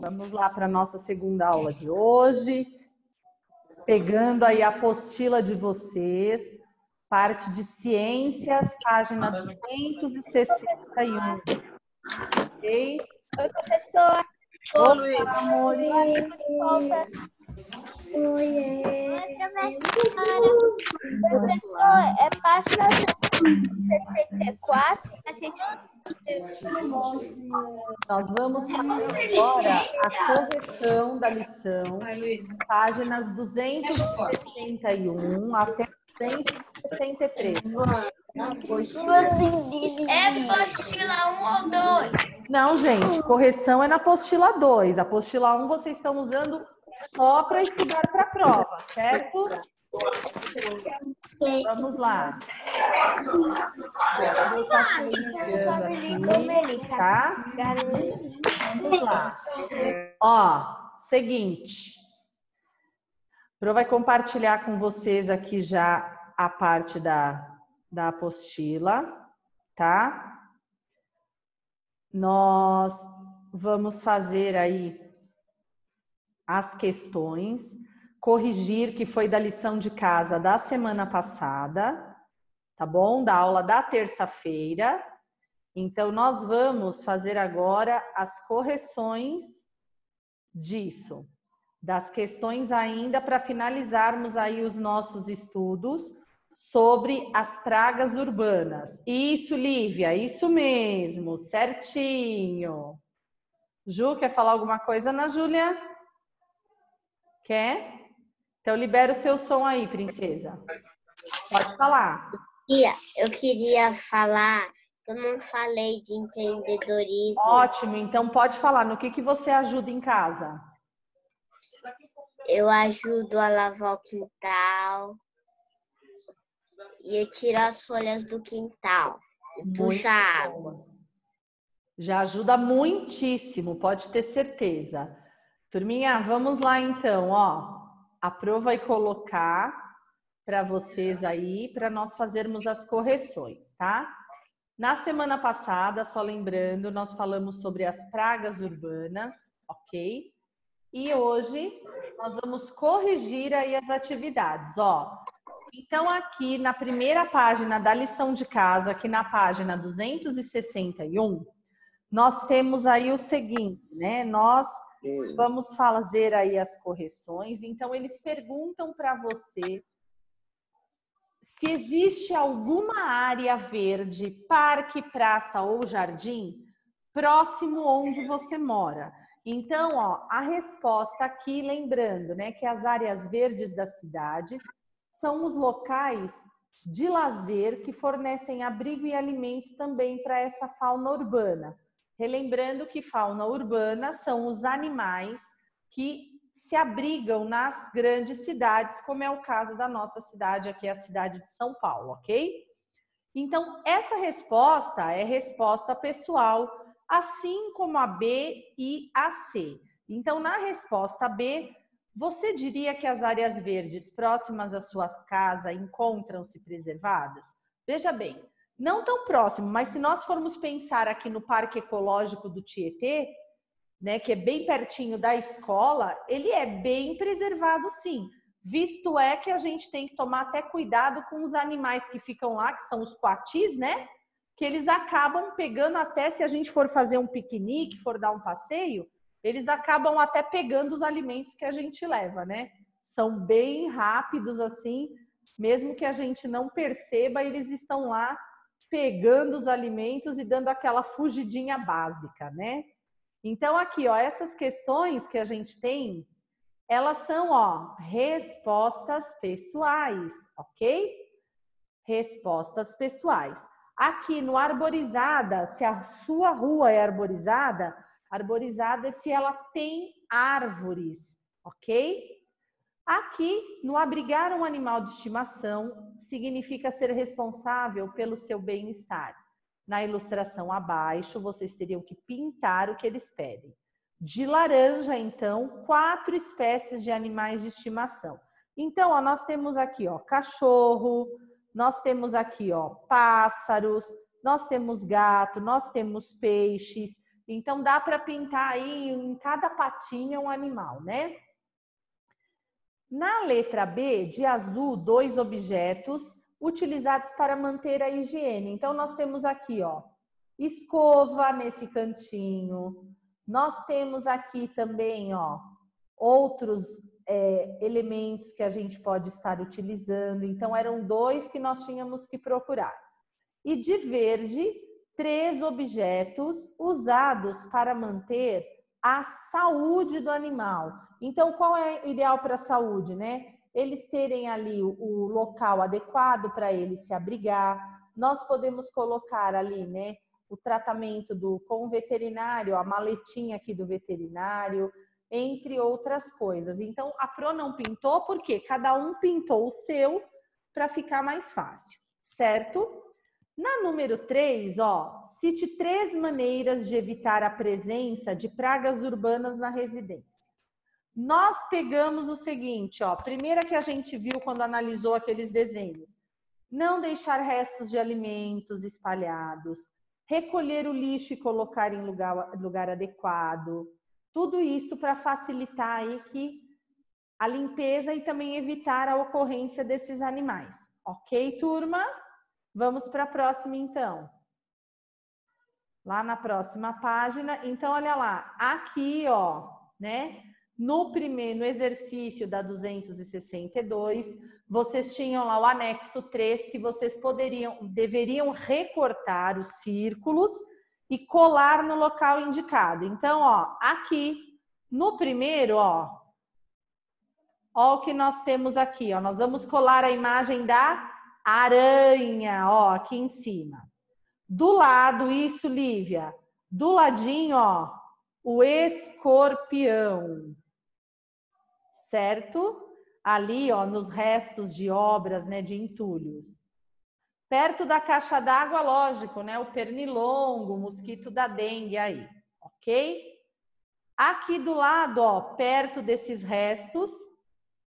Vamos lá para a nossa segunda aula de hoje. Pegando aí a apostila de vocês, parte de ciências, página 261. Ok? Oi, professor. Olá, Amorim. Oi, professora. Professor, é página 64. A gente... Nós vamos fazer agora a correção da lição, páginas 261 até 263. É apostila 1 ou 2? Não, gente, correção é na apostila 2. A apostila 1 vocês estão usando só para estudar para a prova, certo? Vamos lá. Eu tá? Vamos lá. Ó, seguinte. Pro vai compartilhar com vocês aqui já a parte da, da apostila, tá? Nós vamos fazer aí as questões, corrigir que foi da lição de casa da semana passada, tá bom? Da aula da terça-feira. Então, nós vamos fazer agora as correções disso, das questões ainda para finalizarmos aí os nossos estudos sobre as pragas urbanas. Isso, Lívia, isso mesmo, certinho. Ju, quer falar alguma coisa, Ana Júlia? Quer? Então, libera o seu som aí, princesa. Pode falar. Eu queria falar, eu não falei de empreendedorismo. Ótimo, então pode falar. No que, que você ajuda em casa? Eu ajudo a lavar o quintal e eu tiro as folhas do quintal e Muito puxo a água. Já ajuda muitíssimo, pode ter certeza. Turminha, vamos lá então, ó. A Pro vai colocar para vocês aí, para nós fazermos as correções, tá? Na semana passada, só lembrando, nós falamos sobre as pragas urbanas, ok? E hoje nós vamos corrigir aí as atividades, ó. Então, aqui na primeira página da lição de casa, aqui na página 261, nós temos aí o seguinte, né? Nós vamos fazer aí as correções. Então, eles perguntam para você se existe alguma área verde, parque, praça ou jardim próximo onde você mora. Então, ó, a resposta aqui, lembrando, né, que as áreas verdes das cidades são os locais de lazer que fornecem abrigo e alimento também para essa fauna urbana. Relembrando que fauna urbana são os animais que se abrigam nas grandes cidades, como é o caso da nossa cidade, aqui é a cidade de São Paulo, ok? Então, essa resposta é resposta pessoal, assim como a B e a C. Então, na resposta B, você diria que as áreas verdes próximas à sua casa encontram-se preservadas? Veja bem, não tão próximo, mas se nós formos pensar aqui no Parque Ecológico do Tietê, né, que é bem pertinho da escola, ele é bem preservado sim. Visto é que a gente tem que tomar até cuidado com os animais que ficam lá, que são os coatis, né? Que eles acabam pegando até se a gente for fazer um piquenique, for dar um passeio, eles acabam até pegando os alimentos que a gente leva, né? São bem rápidos assim, mesmo que a gente não perceba, eles estão lá pegando os alimentos e dando aquela fugidinha básica, né? Então aqui, ó, essas questões que a gente tem, elas são, ó, respostas pessoais, ok? Respostas pessoais. Aqui no arborizada, se a sua rua é arborizada, arborizada é se ela tem árvores, ok? Aqui, no abrigar um animal de estimação, significa ser responsável pelo seu bem-estar. Na ilustração abaixo, vocês teriam que pintar o que eles pedem. De laranja, então, quatro espécies de animais de estimação. Então, ó, nós temos aqui, ó, cachorro, nós temos aqui, ó, pássaros, nós temos gato, nós temos peixes, Então dá para pintar aí em cada patinha um animal, né? Na letra B, de azul, dois objetos utilizados para manter a higiene. Então nós temos aqui, ó, escova nesse cantinho. Nós temos aqui também, ó, outros é, elementos que a gente pode estar utilizando. Então, eram dois que nós tínhamos que procurar. E de verde, três objetos usados para manter a saúde do animal. Então, qual é o ideal para a saúde, né? Eles terem ali o, local adequado para eles se abrigar. Nós podemos colocar ali, né, o tratamento do com o veterinário, a maletinha aqui do veterinário, entre outras coisas. Então, a Pro não pintou porque cada um pintou o seu para ficar mais fácil, certo? Na número 3, ó, cite três maneiras de evitar a presença de pragas urbanas na residência. Nós pegamos o seguinte, ó, primeira que a gente viu quando analisou aqueles desenhos. Não deixar restos de alimentos espalhados, recolher o lixo e colocar em lugar, lugar adequado. Tudo isso para facilitar aí que a limpeza e também evitar a ocorrência desses animais. Ok, turma? Vamos para a próxima, então. Lá na próxima página. Então, olha lá. Aqui, ó, né? No primeiro no exercício da 262, vocês tinham lá o anexo 3 que vocês poderiam, deveriam recortar os círculos e colar no local indicado. Então, ó, aqui no primeiro, ó, ó o que nós temos aqui, ó. Nós vamos colar a imagem da aranha, ó, aqui em cima. Do lado, isso, Lívia. Do ladinho, ó, o escorpião. Certo? Ali, ó, nos restos de obras, né, de entulhos. Perto da caixa d'água, lógico, né, o pernilongo, o mosquito da dengue aí, ok? Aqui do lado, ó, perto desses restos,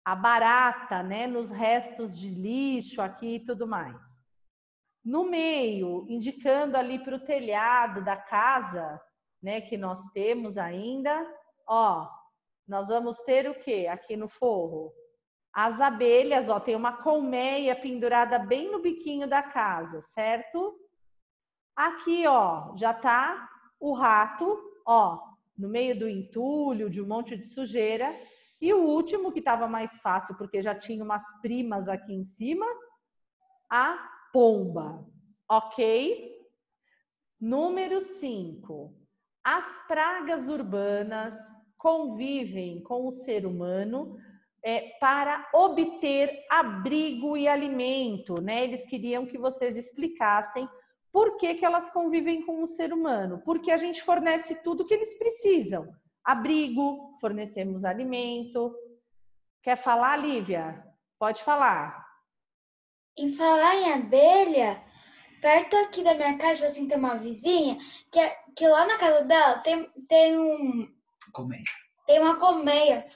a barata, né, nos restos de lixo aqui e tudo mais. No meio, indicando ali para o telhado da casa, né, que nós temos ainda, ó, nós vamos ter o que aqui no forro? As abelhas, ó, tem uma colmeia pendurada bem no biquinho da casa, certo? Aqui, ó, já tá o rato, ó, no meio do entulho, de um monte de sujeira, e o último, que estava mais fácil, porque já tinha umas primas aqui em cima, a pomba. Ok? Número 5. As pragas urbanas convivem com o ser humano é, para obter abrigo e alimento. Né? Eles queriam que vocês explicassem por que, que elas convivem com o ser humano. Porque a gente fornece tudo que eles precisam abrigo, fornecemos alimento. Quer falar, Lívia? Pode falar. Em falar em abelha, perto aqui da minha casa, assim, tem uma vizinha, que, é, que lá na casa dela tem, tem um. Colmeia. Tem uma colmeia.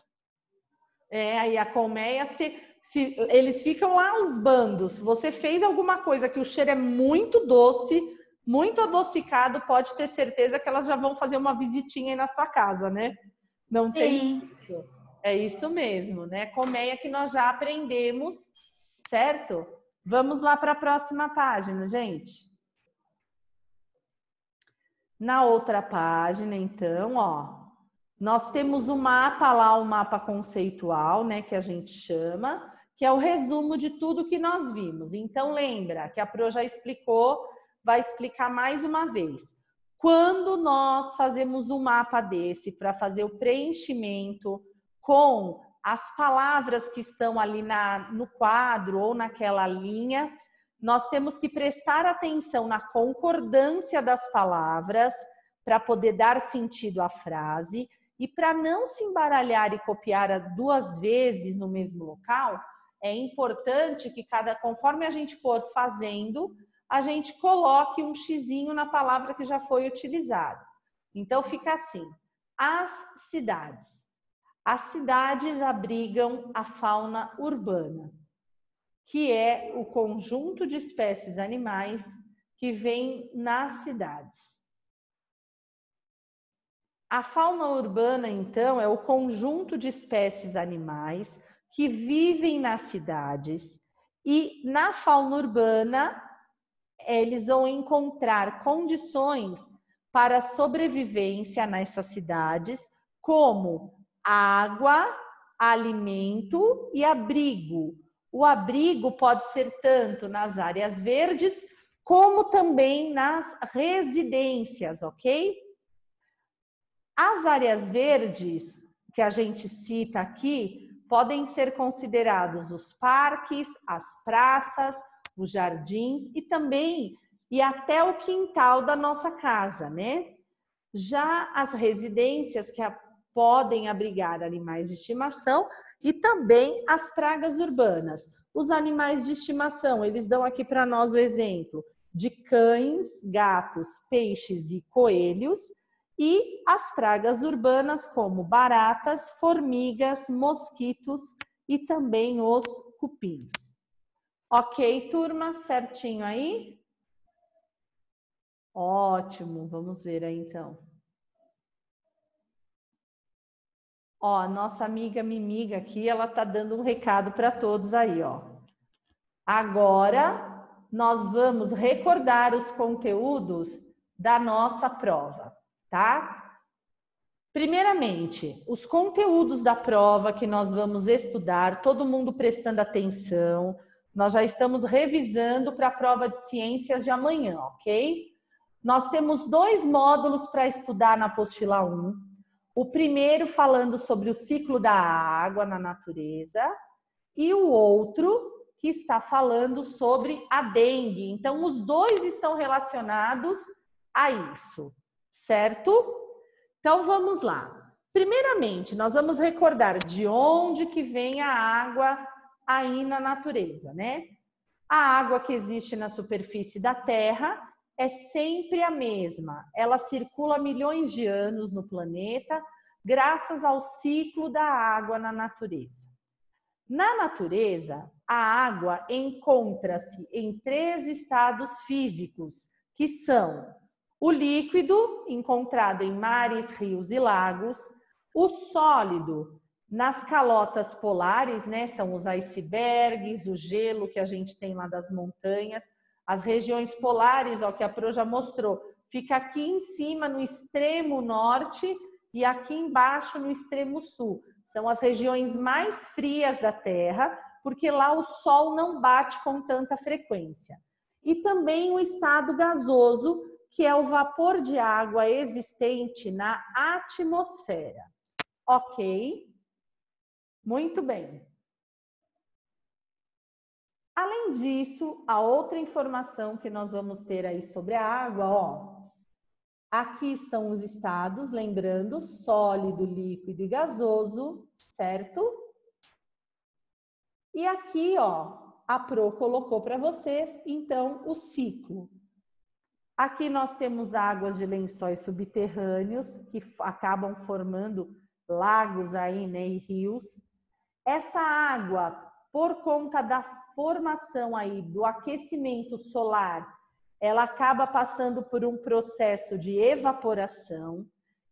É, aí a colmeia, se, se, eles ficam lá os bandos. Você fez alguma coisa que o cheiro é muito doce, muito adocicado, pode ter certeza que elas já vão fazer uma visitinha aí na sua casa, né? Não tem. Sim. É isso mesmo, né? Colmeia que nós já aprendemos, certo? Vamos lá para a próxima página, gente. Na outra página, então, ó, nós temos o mapa lá, o mapa conceitual, né, que a gente chama, que é o resumo de tudo que nós vimos. Então, lembra que a Pro já explicou vai explicar mais uma vez. Quando nós fazemos um mapa desse para fazer o preenchimento com as palavras que estão ali na, no quadro ou naquela linha, nós temos que prestar atenção na concordância das palavras para poder dar sentido à frase e para não se embaralhar e copiar duas vezes no mesmo local, é importante que cada conforme a gente for fazendo, a gente coloque um xizinho na palavra que já foi utilizada. Então fica assim: as cidades. As cidades abrigam a fauna urbana, que é o conjunto de espécies animais que vem nas cidades. A fauna urbana, então, é o conjunto de espécies animais que vivem nas cidades e na fauna urbana eles vão encontrar condições para sobrevivência nessas cidades, como água, alimento e abrigo. O abrigo pode ser tanto nas áreas verdes, como também nas residências, ok? As áreas verdes que a gente cita aqui podem ser considerados os parques, as praças, os jardins e também e até o quintal da nossa casa, né? Já as residências que podem abrigar animais de estimação e também as pragas urbanas. Os animais de estimação, eles dão aqui para nós o exemplo de cães, gatos, peixes e coelhos, e as pragas urbanas, como baratas, formigas, mosquitos e também os cupins. Ok, turma? Certinho aí? Ótimo, vamos ver aí então. Ó, nossa amiga Mimiga aqui, ela tá dando um recado para todos aí, ó. Agora nós vamos recordar os conteúdos da nossa prova, tá? Primeiramente, os conteúdos da prova que nós vamos estudar, todo mundo prestando atenção. Nós já estamos revisando para a prova de ciências de amanhã, ok? Nós temos dois módulos para estudar na apostila 1. O primeiro falando sobre o ciclo da água na natureza e o outro que está falando sobre a dengue. Então, os dois estão relacionados a isso, certo? Então, vamos lá. Primeiramente, nós vamos recordar de onde que vem a água aí na natureza, né? A água que existe na superfície da Terra é sempre a mesma. Ela circula milhões de anos no planeta, graças ao ciclo da água na natureza. Na natureza, a água encontra-se em três estados físicos, que são o líquido, encontrado em mares, rios e lagos, o sólido, nas calotas polares, né, são os icebergs, o gelo que a gente tem lá das montanhas, as regiões polares, ó, que a Pro já mostrou, fica aqui em cima, no extremo norte, e aqui embaixo, no extremo sul. São as regiões mais frias da Terra, porque lá o Sol não bate com tanta frequência. E também o estado gasoso, que é o vapor de água existente na atmosfera. Ok? Muito bem. Além disso, a outra informação que nós vamos ter aí sobre a água, ó. Aqui estão os estados, lembrando, sólido, líquido e gasoso, certo? E aqui, ó, a Pro colocou para vocês, então, o ciclo. Aqui nós temos águas de lençóis subterrâneos que acabam formando lagos aí, né, e rios. Essa água, por conta da formação aí do aquecimento solar, ela acaba passando por um processo de evaporação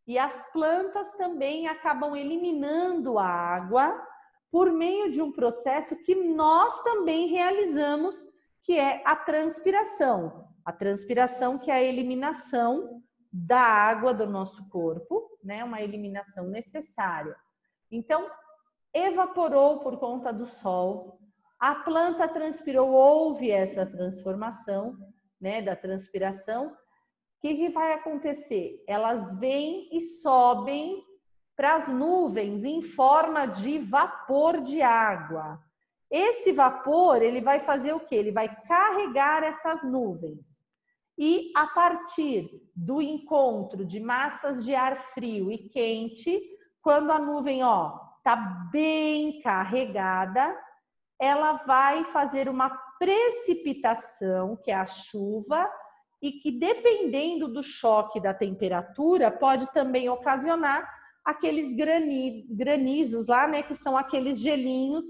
e as plantas também acabam eliminando a água por meio de um processo que nós também realizamos, que é a transpiração. A transpiração que é a eliminação da água do nosso corpo, né? Uma eliminação necessária. Então, evaporou por conta do sol, a planta transpirou, houve essa transformação, né, da transpiração. O que, que vai acontecer? Elas vêm e sobem para as nuvens em forma de vapor de água. Esse vapor, ele vai fazer o quê? Ele vai carregar essas nuvens. E a partir do encontro de massas de ar frio e quente, quando a nuvem, ó, tá bem carregada, ela vai fazer uma precipitação, que é a chuva, e que dependendo do choque da temperatura, pode também ocasionar aqueles granizos lá, né, que são aqueles gelinhos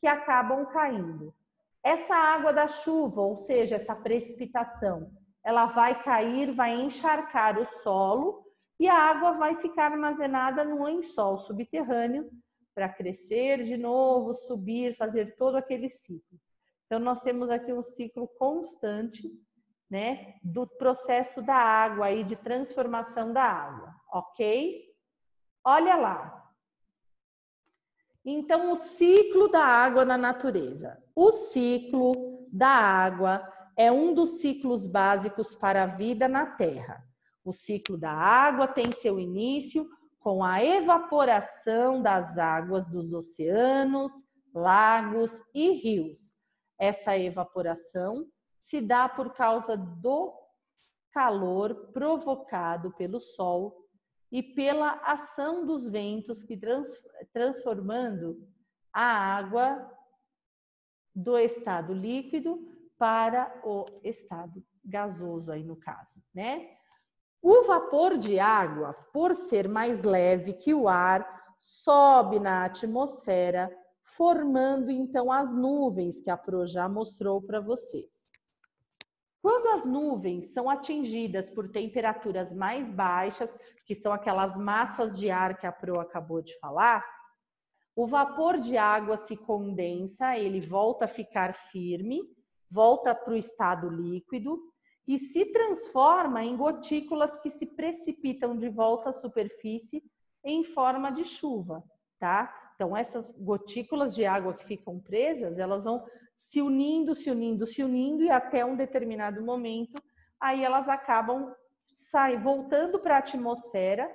que acabam caindo. Essa água da chuva, ou seja, essa precipitação, ela vai cair, vai encharcar o solo e a água vai ficar armazenada no lençol subterrâneo para crescer de novo, subir, fazer todo aquele ciclo. Então, nós temos aqui um ciclo constante, né, do processo da água aí, de transformação da água, ok? Olha lá. Então, o ciclo da água na natureza. O ciclo da água é um dos ciclos básicos para a vida na Terra. O ciclo da água tem seu início com a evaporação das águas dos oceanos, lagos e rios. Essa evaporação se dá por causa do calor provocado pelo sol e pela ação dos ventos que trans, transformando a água do estado líquido para o estado gasoso aí no caso, né? O vapor de água, por ser mais leve que o ar, sobe na atmosfera, formando então as nuvens que a Pro já mostrou para vocês. Quando as nuvens são atingidas por temperaturas mais baixas, que são aquelas massas de ar que a Pro acabou de falar, o vapor de água se condensa, ele volta a ficar firme, volta para o estado líquido e se transforma em gotículas que se precipitam de volta à superfície em forma de chuva, tá? Então essas gotículas de água que ficam presas, elas vão se unindo, se unindo, se unindo e até um determinado momento, aí elas acabam voltando para a atmosfera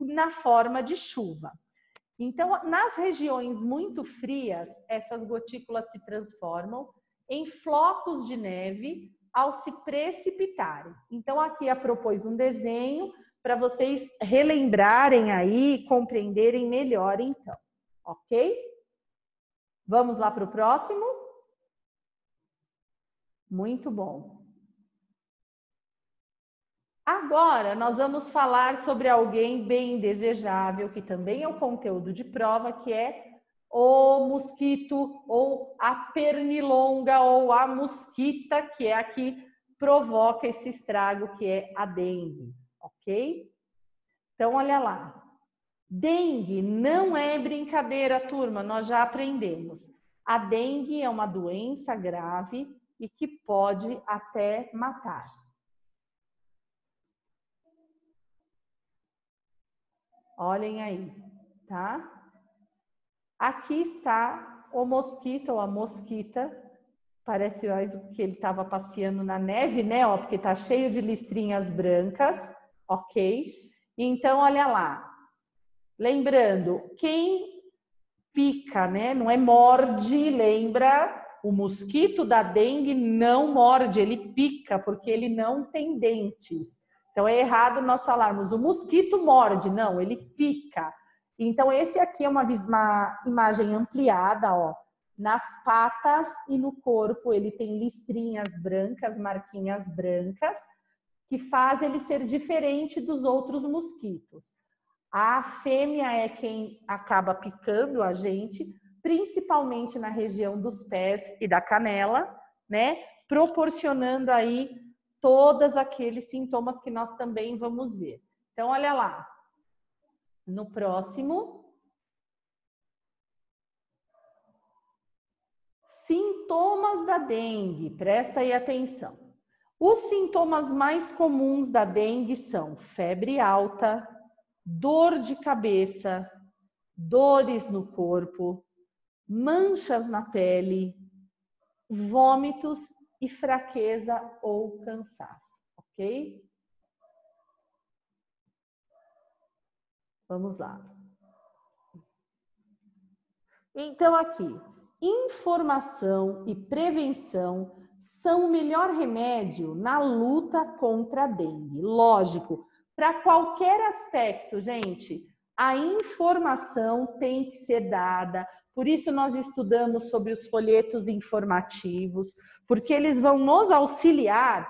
na forma de chuva. Então, nas regiões muito frias, essas gotículas se transformam em flocos de neve ao se precipitarem. Então, aqui a propôs um desenho para vocês relembrarem aí, compreenderem melhor, então. Ok? Vamos lá para o próximo? Muito bom. Agora, nós vamos falar sobre alguém bem desejável, que também é o conteúdo de prova, que é o mosquito ou a pernilonga ou a mosquita, que é a que provoca esse estrago, que é a dengue, ok? Então, olha lá. Dengue não é brincadeira, turma, nós já aprendemos. A dengue é uma doença grave e que pode até matar. Olhem aí, tá? Aqui está o mosquito ou a mosquita. Parece mais que ele estava passeando na neve, né? Ó, porque tá cheio de listrinhas brancas, ok? Então, olha lá. Lembrando, quem pica, né? Não é morde, lembra? O mosquito da dengue não morde, ele pica, porque ele não tem dentes. Então é errado nós falarmos o mosquito morde, não, ele pica. Então esse aqui é uma, uma imagem ampliada, ó. Nas patas e no corpo ele tem listrinhas brancas, marquinhas brancas, que faz ele ser diferente dos outros mosquitos. A fêmea é quem acaba picando a gente, principalmente na região dos pés e da canela, né? Proporcionando aí todos aqueles sintomas que nós também vamos ver. Então, olha lá. No próximo. Sintomas da dengue, presta aí atenção. Os sintomas mais comuns da dengue são febre alta, dor de cabeça, dores no corpo, manchas na pele, vômitos e fraqueza ou cansaço, ok? Vamos lá. Então, aqui, informação e prevenção são o melhor remédio na luta contra a dengue. Lógico, para qualquer aspecto, gente, a informação tem que ser dada, por isso, nós estudamos sobre os folhetos informativos, porque eles vão nos auxiliar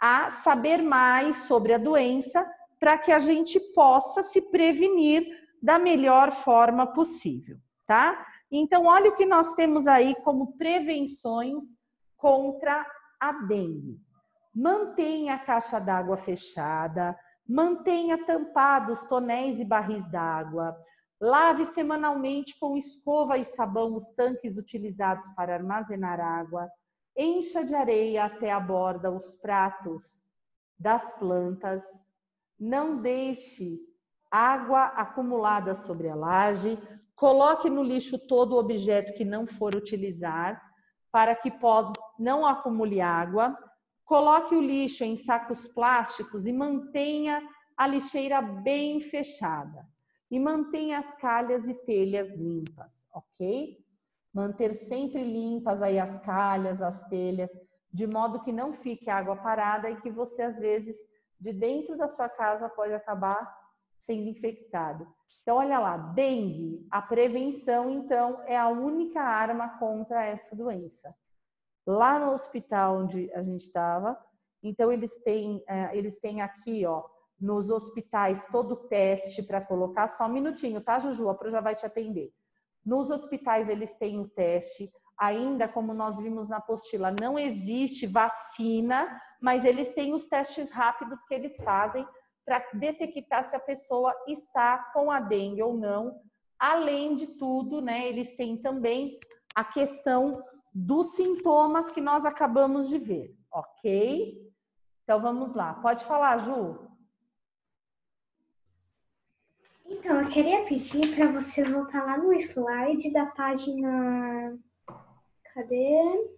a saber mais sobre a doença para que a gente possa se prevenir da melhor forma possível, tá? Então, olha o que nós temos aí como prevenções contra a dengue. Mantenha a caixa d'água fechada, Mantenha tampados tonéis e barris d'água. Lave semanalmente com escova e sabão os tanques utilizados para armazenar água. Encha de areia até a borda os pratos das plantas. Não deixe água acumulada sobre a laje. Coloque no lixo todo objeto que não for utilizar, para que não acumule água. Coloque o lixo em sacos plásticos e mantenha a lixeira bem fechada. E mantenha as calhas e telhas limpas, ok? Manter sempre limpas aí as calhas, as telhas, de modo que não fique água parada e que você, às vezes, de dentro da sua casa pode acabar sendo infectado. Então, olha lá, dengue, a prevenção, então, é a única arma contra essa doença lá no hospital onde a gente estava. Então, eles têm, é, eles têm aqui, ó, nos hospitais, todo teste para colocar. Só um minutinho, tá, Juju? A Pro já vai te atender. Nos hospitais, eles têm o teste. Ainda, como nós vimos na apostila, não existe vacina, mas eles têm os testes rápidos que eles fazem para detectar se a pessoa está com a dengue ou não. Além de tudo, né, eles têm também a questão dos sintomas que nós acabamos de ver, ok? Então vamos lá. Pode falar, Ju. Então, eu queria pedir para você voltar lá no slide da página. Cadê?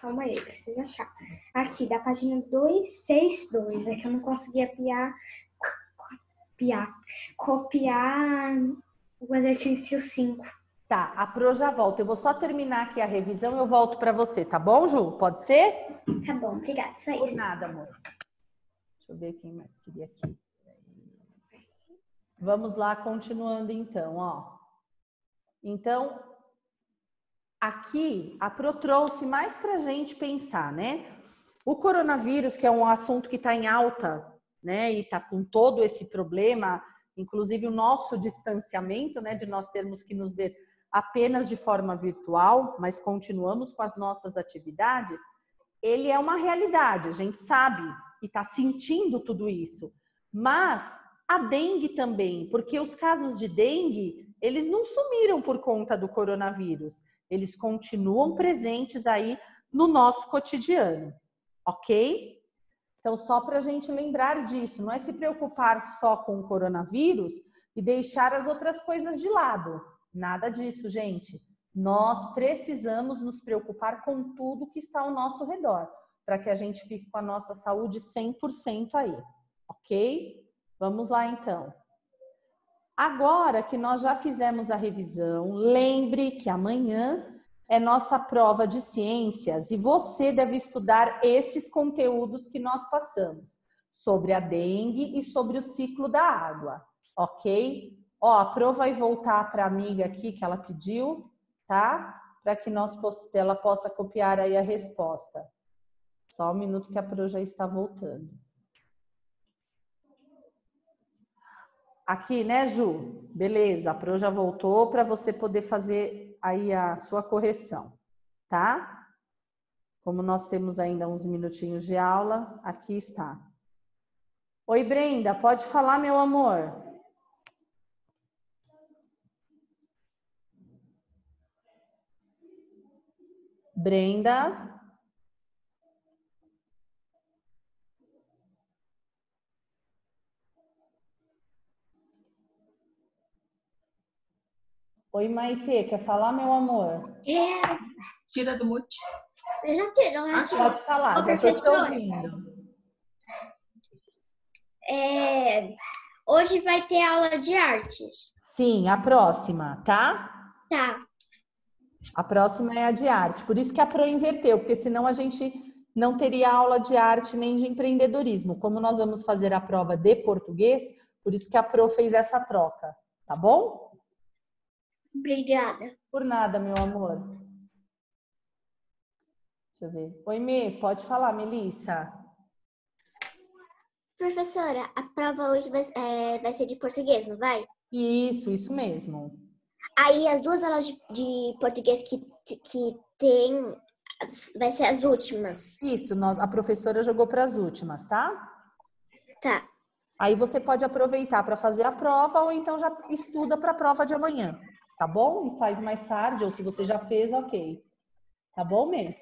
Calma aí, preciso achar. Aqui, da página 262. É que eu não conseguia copiar. Copiar. Copiar o exercício 5. Tá, a Pro já volta. Eu vou só terminar aqui a revisão e eu volto para você, tá bom, Ju? Pode ser? Tá bom, obrigada. Só isso. Por nada, amor. Deixa eu ver quem mais queria aqui. Vamos lá, continuando então, ó. Então, aqui a Pro trouxe mais para gente pensar, né? O coronavírus, que é um assunto que está em alta, né? E está com todo esse problema, inclusive o nosso distanciamento, né? De nós termos que nos ver apenas de forma virtual, mas continuamos com as nossas atividades, ele é uma realidade, a gente sabe e está sentindo tudo isso. Mas a dengue também, porque os casos de dengue, eles não sumiram por conta do coronavírus, eles continuam presentes aí no nosso cotidiano, ok? Então, só para a gente lembrar disso, não é se preocupar só com o coronavírus e deixar as outras coisas de lado. Nada disso, gente. Nós precisamos nos preocupar com tudo que está ao nosso redor, para que a gente fique com a nossa saúde 100% aí, ok? Vamos lá então. Agora que nós já fizemos a revisão, lembre que amanhã é nossa prova de ciências e você deve estudar esses conteúdos que nós passamos sobre a dengue e sobre o ciclo da água, ok? Ó, a Pro vai voltar para a amiga aqui que ela pediu, tá? Para que nós, ela possa copiar aí a resposta. Só um minuto que a Pro já está voltando. Aqui, né, Ju? Beleza, a Pro já voltou para você poder fazer aí a sua correção, tá? Como nós temos ainda uns minutinhos de aula, aqui está. Oi, Brenda, pode falar, meu amor? Brenda. Oi, Maite, quer falar, meu amor? É. Tira do mute. Eu já tiro, né? Pode falar, Ô, já estou te ouvindo. É, hoje vai ter aula de artes. Sim, a próxima, tá? Tá. A próxima é a de arte. Por isso que a Pro inverteu, porque senão a gente não teria aula de arte nem de empreendedorismo. Como nós vamos fazer a prova de português, por isso que a Pro fez essa troca, tá bom? Obrigada. Por nada, meu amor. Deixa eu ver. Oi, Me, pode falar, Melissa. Professora, a prova hoje vai, é, vai ser de português, não vai? Isso, isso mesmo. Aí as duas aulas de, de português que, que tem vai ser as últimas. Isso, nós, a professora jogou para as últimas, tá? Tá. Aí você pode aproveitar para fazer a prova ou então já estuda para a prova de amanhã, tá bom? E faz mais tarde, ou se você já fez, ok. Tá bom, Mê?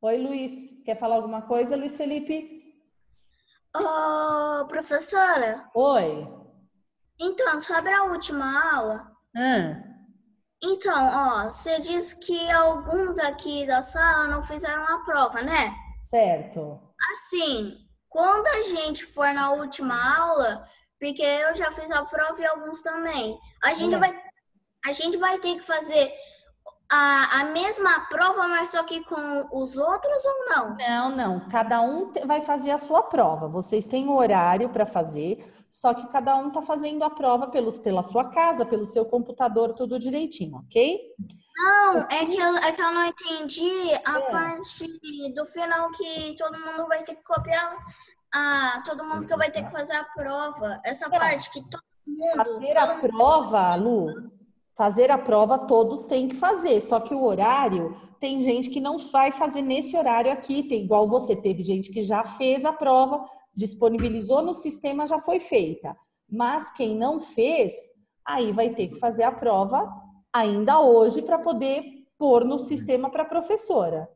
Oi, Luiz. Quer falar alguma coisa, Luiz Felipe? Ô, professora, Oi. então, sobre a última aula, Ah, então, ó, você disse que alguns aqui da sala não fizeram a prova, né? certo. Assim, quando a gente for na última aula, porque eu já fiz a prova e alguns também, a gente É. vai, a gente vai ter que fazer a, a mesma prova, mas só que com os outros ou não? Não, não. Cada um vai fazer a sua prova. Vocês têm horário para fazer, só que cada um está fazendo a prova pelos, pela sua casa, pelo seu computador, tudo direitinho, ok? Não, é que eu, é que eu não entendi a É. parte do final que todo mundo vai ter que copiar. Ah, todo mundo que vai ter que fazer a prova. Essa Tá. parte que todo mundo. Fazer a prova, Lu, fazer a prova todos têm que fazer, só que o horário, tem gente que não vai fazer nesse horário aqui, tem igual você, teve gente que já fez a prova, disponibilizou no sistema, já foi feita. Mas quem não fez, aí vai ter que fazer a prova ainda hoje para poder pôr no sistema para a professora,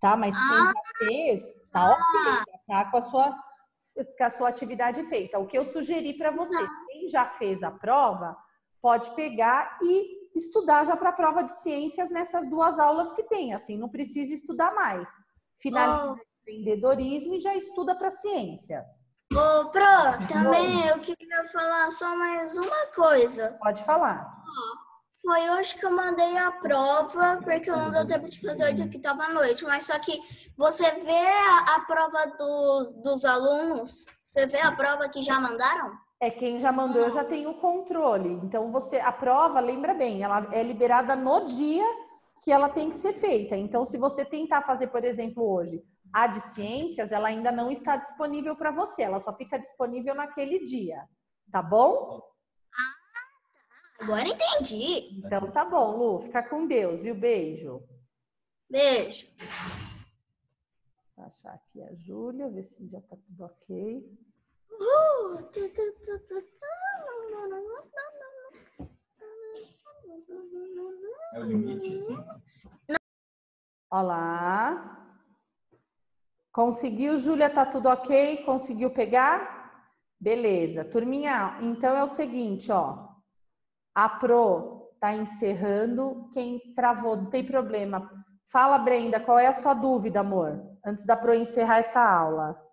tá? Mas quem já fez, tá ok, tá com a sua com a sua atividade feita. O que eu sugeri para você, quem já fez a prova, pode pegar e estudar já para a prova de ciências nessas duas aulas que tem, assim, não precisa estudar mais. Finaliza o empreendedorismo e já estuda para ciências. Ô, Pro, também eu queria falar só mais uma coisa. Pode falar. Foi hoje que eu mandei a prova, porque eu não deu tempo de fazer hoje que estava à noite. Mas só que você vê a, a prova dos, dos alunos? Você vê a prova que já mandaram? É quem já mandou, eu já tenho o controle. Então você, a prova, lembra bem, ela é liberada no dia que ela tem que ser feita. Então, se você tentar fazer, por exemplo, hoje, a de ciências, ela ainda não está disponível para você, ela só fica disponível naquele dia. Tá bom? Agora entendi. Então tá bom, Lu. Fica com Deus, viu? Beijo. Beijo. Vou achar aqui a Júlia, ver se já tá tudo ok. É o limite 5? Olá. Conseguiu, Júlia? Tá tudo ok? Conseguiu pegar? Beleza. Turminha, então é o seguinte, ó. A Pro tá encerrando. Quem travou, não tem problema. Fala, Brenda, qual é a sua dúvida, amor? Antes da Pro encerrar essa aula.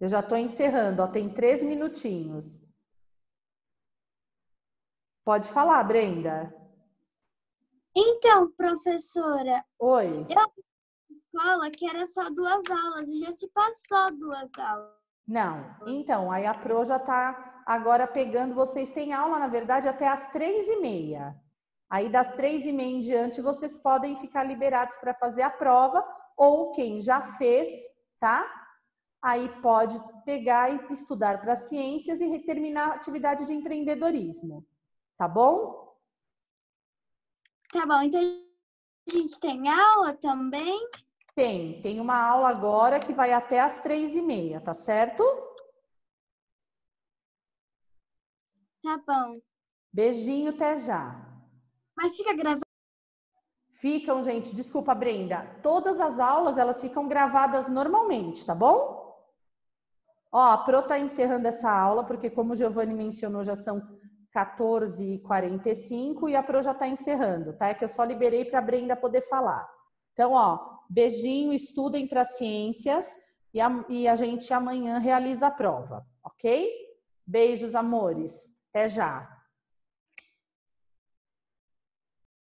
Eu já tô encerrando, ó. Tem três minutinhos. Pode falar, Brenda. Então, professora, Oi. escola que era só duas aulas e já se passou duas aulas. Não, então, aí a Pro já tá agora pegando, vocês têm aula, na verdade, até às três e meia. Aí das três e meia em diante, vocês podem ficar liberados para fazer a prova, ou quem já fez, tá? Aí pode pegar e estudar para ciências e terminar a atividade de empreendedorismo. Tá bom? Tá bom, então a gente tem aula também? Tem, tem uma aula agora que vai até às três e meia, tá certo? Tá bom. Beijinho, até já. Mas fica gravando. Ficam, gente, desculpa, Brenda. Todas as aulas elas ficam gravadas normalmente, tá bom? Ó, a Pro tá encerrando essa aula, porque como o Giovanni mencionou, já são 14h45 e a Pro já tá encerrando, tá? É que eu só liberei para a Brenda poder falar. Então, ó, beijinho, estudem para ciências e a, e a gente amanhã realiza a prova, ok? Beijos, amores. Até já.